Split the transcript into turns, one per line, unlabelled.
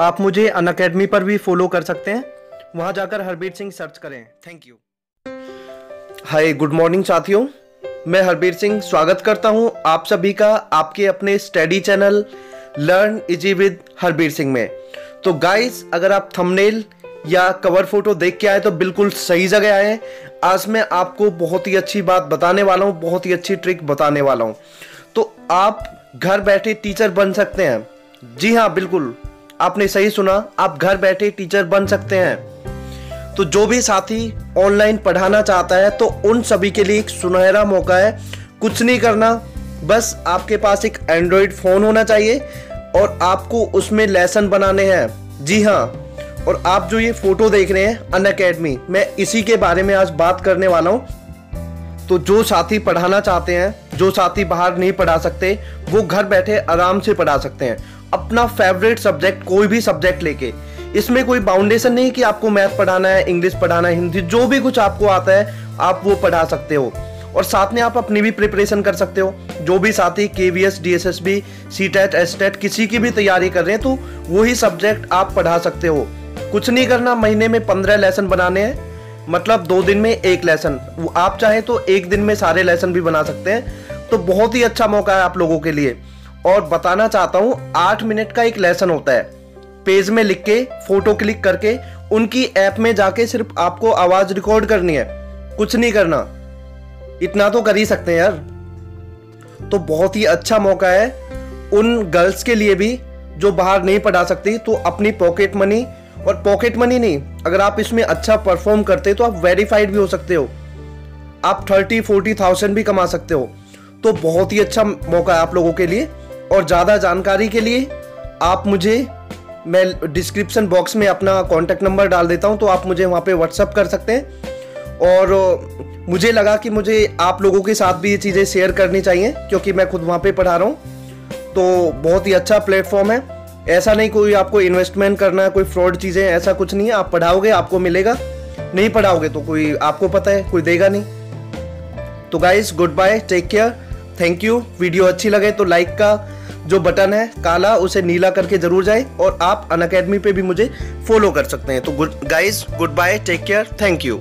आप मुझे अन अकेडमी पर भी फॉलो कर सकते हैं। वहाँ जाकर हरबीर सिंह सर्च करें। Thank you hi good morning साथियों। मैं हरबीर सिंह स्वागत करता हूँ आप सभी का आपके अपने study channel learn easy with Harbir Singh में। तो गाइस अगर आप थंबनेल या कवर फ़ोटो देख के आए तो बिल्कुल सही जगह आए। आज मैं आपको बहुत ही अच्छी बात बताने वाला हूँ, बहुत ही अच्छी ट्रिक बताने वाला हूँ। तो आप घर बैठे टीचर बन सकते हैं। जी हाँ बिल्कुल। आपने सही सुना, आप घर बैठे टीचर बन सकते हैं। तो जो भी साथी ऑनलाइन पढ़ाना चाहता है तो उन सभी के लिए एक सुनहरा मौका है। कुछ नहीं करना, बस आपके पास एक एंड्रॉयड फ़ोन होना चाहिए और आपको उसमें लेसन बनाने हैं। जी हाँ और आप जो ये फ़ोटो देख रहे हैं अन अकेडमी मैं इसी के बारे में आज बात करने वाला हूँ। तो जो साथी पढ़ाना चाहते हैं, जो साथी बाहर नहीं पढ़ा सकते, वो घर बैठे आराम से पढ़ा सकते हैं। अपना फेवरेट सब्जेक्ट कोई भी सब्जेक्ट लेके। इसमें कोई बाउंडेशन नहीं कि आपको मैथ पढ़ाना है इंग्लिश पढ़ाना है हिंदी जो भी कुछ आपको आता है, आप वो पढ़ा सकते हो। और साथ में आप अपनी भी प्रिपरेशन कर सकते हो। जो भी साथी K V S D S S B C TET S TET किसी की भी तैयारी कर रहे हैं तो वही सब्जेक्ट आप पढ़ा सकते हो। कुछ नहीं करना, महीने में पंद्रह लेसन बनाने हैं। मतलब दो दिन में एक लेसन आप चाहे तो एक दिन में सारे लेसन भी बना सकते हैं। तो बहुत ही अच्छा मौका है आप लोगों के लिए। और बताना चाहता हूँ, आठ मिनट का एक लेसन होता है। पेज में लिख के फ़ोटो क्लिक करके, उनकी ऐप में जाके सिर्फ़ आपको आवाज़ रिकॉर्ड करनी है। कुछ नहीं करना। इतना तो कर ही सकते हैं यार। तो बहुत ही अच्छा मौका है उन गर्ल्स के लिए भी, जो बाहर नहीं पढ़ा सकती तो अपनी पॉकेट मनी और पॉकेट मनी नहीं, अगर आप इसमें अच्छा परफॉर्म करते तो आप वेरीफाइड भी हो सकते हो। आप थर्टी फोर्टी थाउज़ेंड भी कमा सकते हो। तो बहुत ही अच्छा मौका है आप लोगों के लिए। और ज़्यादा जानकारी के लिए आप मुझे, मैं डिस्क्रिप्शन बॉक्स में अपना कॉन्टैक्ट नंबर डाल देता हूँ तो आप मुझे वहाँ पे व्हाट्सअप कर सकते हैं। और, मुझे लगा कि मुझे आप लोगों के साथ भी ये चीज़ें शेयर करनी चाहिए, क्योंकि मैं खुद वहाँ पे पढ़ा रहा हूँ। तो बहुत ही अच्छा प्लेटफॉर्म है। ऐसा नहीं कोई आपको इन्वेस्टमेंट करना है कोई फ्रॉड चीज़ें, ऐसा कुछ नहीं है। आप पढ़ाओगे, आपको मिलेगा। नहीं पढ़ाओगे तो कोई, आपको पता है, कोई देगा नहीं। तो guys good bye take care thank you video अच्छी लगे तो लाइक का जो बटन है, काला, उसे नीला करके ज़रूर जाए और आप अन अकेडमी पे भी मुझे फॉलो कर सकते हैं। तो guys good bye take care thank you